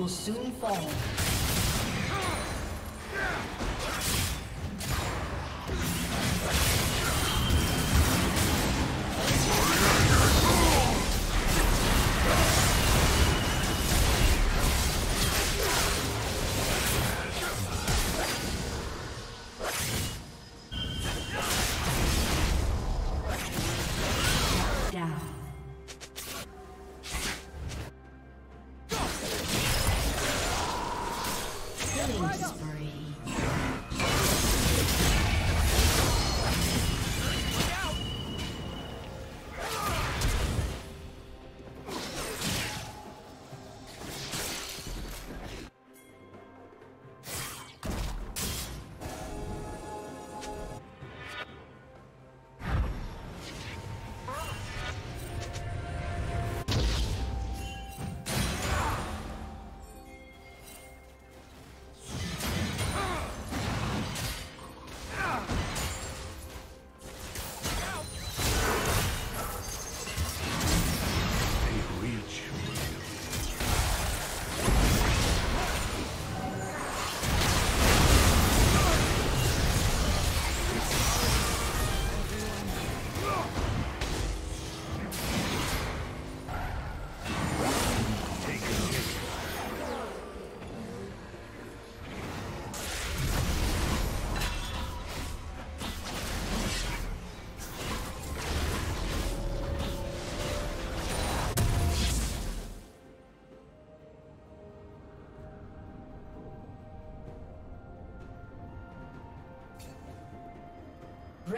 Will soon fall.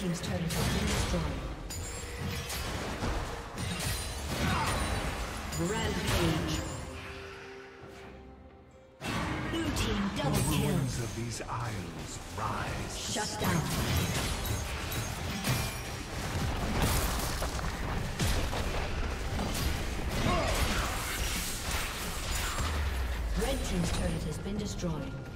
Team's turret has been destroyed. Rampage. Blue team double the kill. The of these isles rise. Shut down. Red team's turret has been destroyed.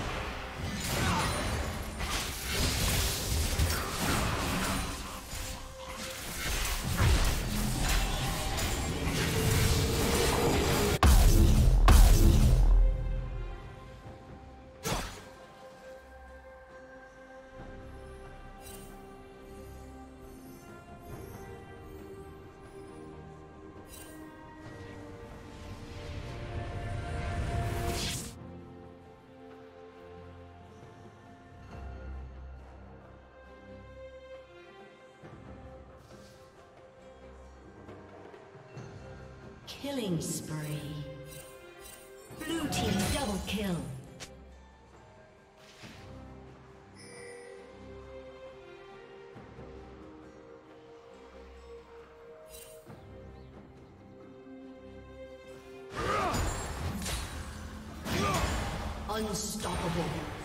Killing spree. Blue team double kill. Unstoppable.